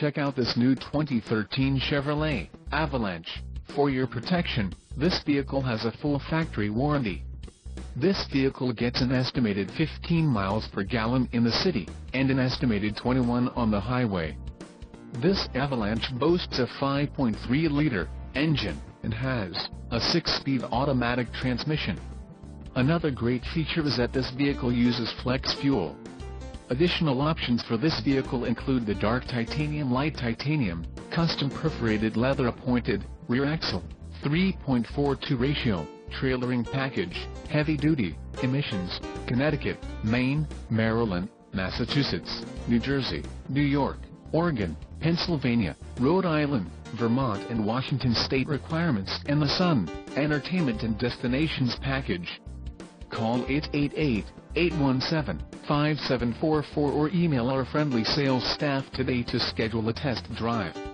Check out this new 2013 Chevrolet Avalanche. For your protection, this vehicle has a full factory warranty. This vehicle gets an estimated 15 miles per gallon in the city, and an estimated 21 on the highway. This Avalanche boasts a 5.3-liter engine, and has a 6-speed automatic transmission. Another great feature is that this vehicle uses flex fuel. Additional options for this vehicle include the dark titanium light titanium, custom perforated leather appointed, rear axle, 3.42 ratio, trailering package, heavy duty, emissions, Connecticut, Maine, Maryland, Massachusetts, New Jersey, New York, Oregon, Pennsylvania, Rhode Island, Vermont and Washington state requirements and the Sun, Entertainment and Destinations package. Call 888-817-5744 or email our friendly sales staff today to schedule a test drive.